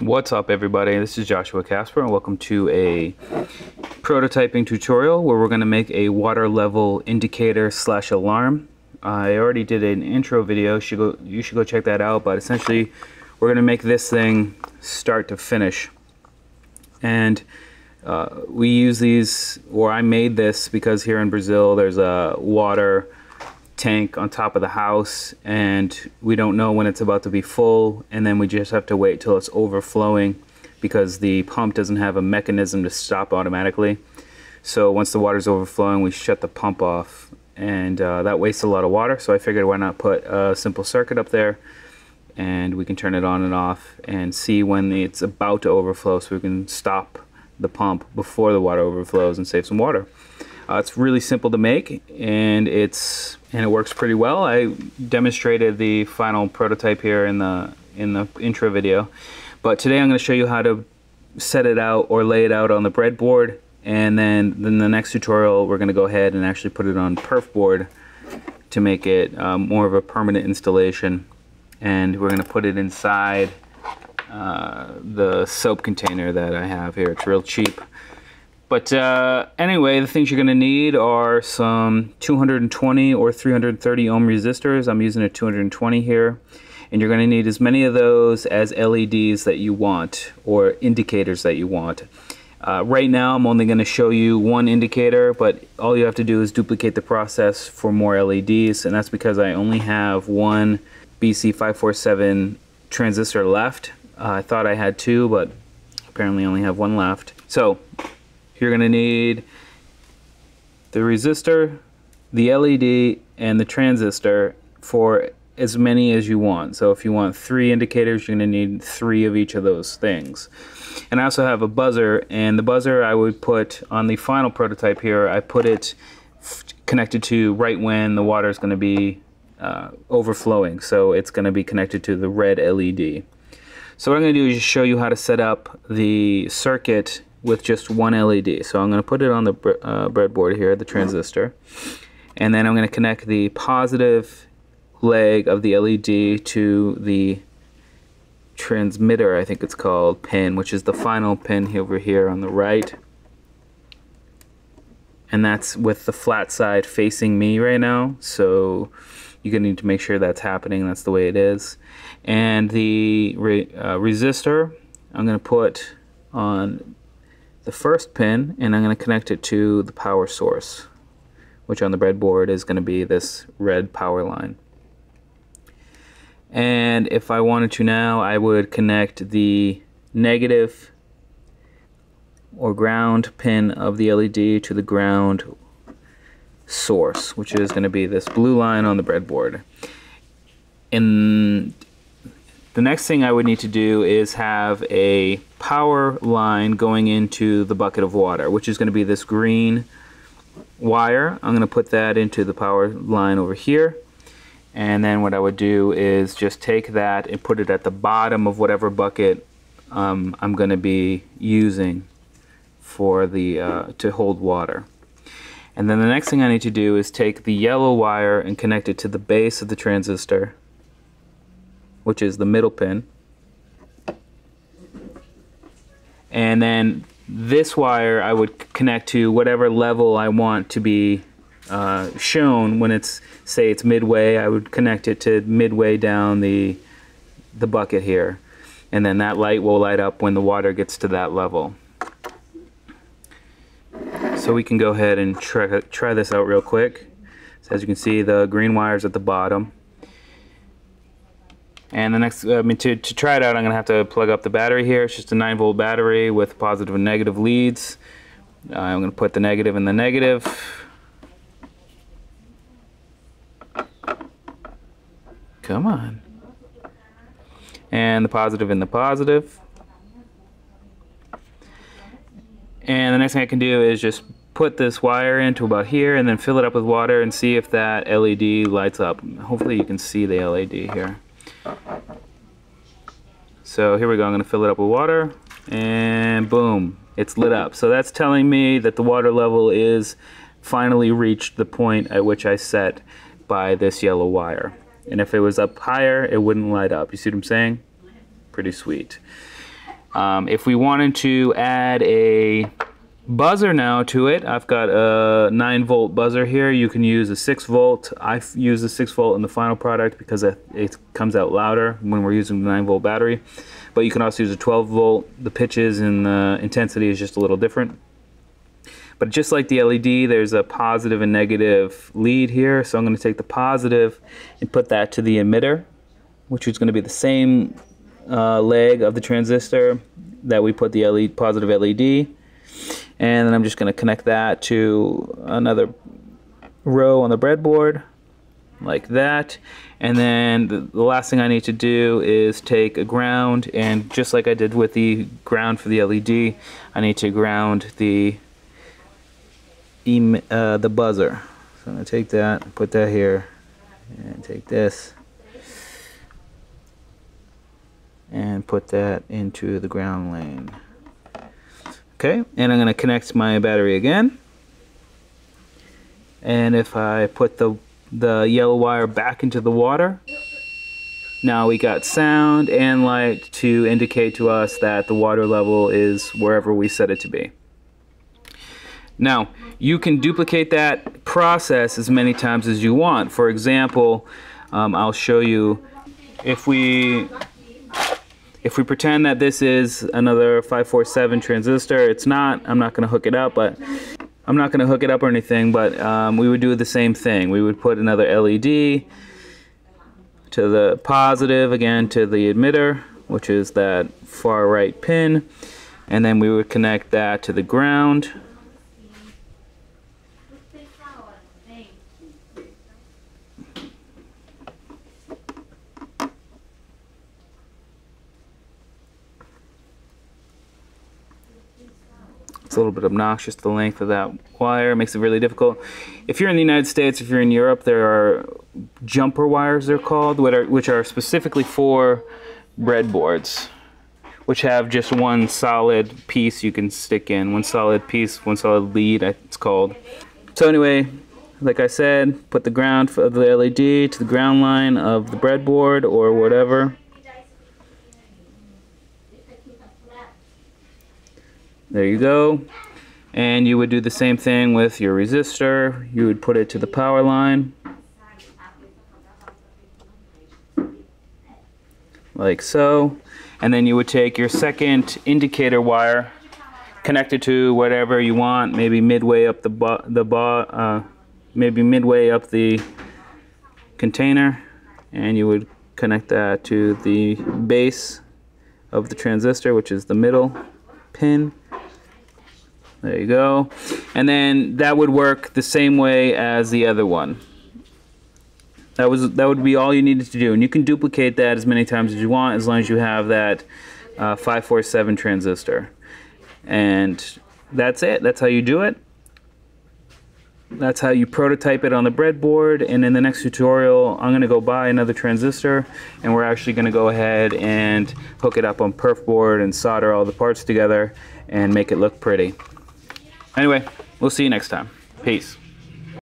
What's up everybody, this is Joshua Casper and welcome to a prototyping tutorial where we're going to make a water level indicator slash alarm. I already did an intro video, you should go, you should go check that out, but essentially we're going to make this thing start to finish. And uh, we use these, or I made this because here in Brazil there's a water tank on top of the house and we don't know when it's about to be full and then we just have to wait till it's overflowing because the pump doesn't have a mechanism to stop automatically. So once the water's overflowing, we shut the pump off and uh, that wastes a lot of water. So I figured why not put a simple circuit up there and we can turn it on and off and see when it's about to overflow so we can stop the pump before the water overflows and save some water. Uh, it's really simple to make and it's and it works pretty well. I demonstrated the final prototype here in the in the intro video. But today I'm going to show you how to set it out or lay it out on the breadboard and then in the next tutorial we're going to go ahead and actually put it on perf board to make it um, more of a permanent installation and we're going to put it inside uh, the soap container that I have here. It's real cheap. But uh, anyway, the things you're going to need are some 220 or 330 ohm resistors. I'm using a 220 here. And you're going to need as many of those as LEDs that you want or indicators that you want. Uh, right now, I'm only going to show you one indicator, but all you have to do is duplicate the process for more LEDs. And that's because I only have one BC547 transistor left. Uh, I thought I had two, but apparently only have one left. So you're going to need the resistor, the LED, and the transistor for as many as you want. So if you want three indicators, you're going to need three of each of those things. And I also have a buzzer, and the buzzer I would put on the final prototype here, I put it connected to right when the water is going to be uh, overflowing. So it's going to be connected to the red LED. So what I'm going to do is show you how to set up the circuit with just one LED. So I'm going to put it on the uh, breadboard here, the transistor. And then I'm going to connect the positive leg of the LED to the transmitter, I think it's called, pin, which is the final pin over here on the right. And that's with the flat side facing me right now. So you're going to need to make sure that's happening. That's the way it is. And the re uh, resistor, I'm going to put on the first pin and I'm going to connect it to the power source which on the breadboard is going to be this red power line. And if I wanted to now I would connect the negative or ground pin of the LED to the ground source which is going to be this blue line on the breadboard. And the next thing I would need to do is have a power line going into the bucket of water, which is going to be this green wire. I'm going to put that into the power line over here. And then what I would do is just take that and put it at the bottom of whatever bucket um, I'm going to be using for the uh, to hold water. And then the next thing I need to do is take the yellow wire and connect it to the base of the transistor which is the middle pin. And then this wire I would connect to whatever level I want to be uh, shown. When it's say it's midway I would connect it to midway down the the bucket here. And then that light will light up when the water gets to that level. So we can go ahead and try, try this out real quick. So as you can see the green wires at the bottom and the next, I mean, to, to try it out, I'm to have to plug up the battery here. It's just a 9 volt battery with positive and negative leads. Uh, I'm to put the negative in the negative. Come on. And the positive in the positive. And the next thing I can do is just put this wire into about here and then fill it up with water and see if that LED lights up. Hopefully you can see the LED here. So here we go, I'm gonna fill it up with water and boom, it's lit up. So that's telling me that the water level is finally reached the point at which I set by this yellow wire. And if it was up higher, it wouldn't light up. You see what I'm saying? Pretty sweet. Um, if we wanted to add a buzzer now to it, I've got a 9 volt buzzer here. You can use a 6 volt. I use the 6 volt in the final product because it, it comes out louder when we're using the 9 volt battery. But you can also use a 12 volt. The pitches and the intensity is just a little different. But just like the LED, there's a positive and negative lead here. So I'm going to take the positive and put that to the emitter, which is going to be the same uh, leg of the transistor that we put the LED, positive LED. And then I'm just going to connect that to another row on the breadboard like that. And then the, the, last thing I need to do is take a ground and just like I did with the ground for the LED, I need to ground the uh, the buzzer. So I'm going to take that, put that here, and take this, and put that into the ground lane. Okay, and I'm going to connect my battery again. And if I put the, the yellow wire back into the water, now we got sound and light to indicate to us that the water level is wherever we set it to be. Now, you can duplicate that process as many times as you want. For example, um, I'll show you if we if we pretend that this is another 547 transistor, it's not. I'm not going to hook it up, but I'm not going to hook it up or anything, but um, we would do the same thing. We would put another LED to the positive, again to the emitter, which is that far right pin, and then we would connect that to the ground. It's a little bit obnoxious, the length of that wire. Makes it really difficult. If you're in the United States, if you're in Europe, there are jumper wires, they're called, which are, which are specifically for breadboards, which have just one solid piece you can stick in. One solid piece, one solid lead, it's called. So anyway, like I said, put the ground of the LED to the ground line of the breadboard or whatever. There you go. And you would do the same thing with your resistor. You would put it to the power line. Like so. And then you would take your second indicator wire, connect it to whatever you want, maybe midway up the the uh, maybe midway up the container, and you would connect that to the base of the transistor, which is the middle pin. There you go. And then that would work the same way as the other one. That was that would be all you needed to do. And you can duplicate that as many times as you want as long as you have that uh, 547 transistor. And that's it. That's how you do it. That's how you prototype it on the breadboard. And in the next tutorial, I'm going to go buy another transistor and we're actually going to go ahead and hook it up on perf board and solder all the parts together and make it look pretty. Anyway, we'll see you next time. Peace.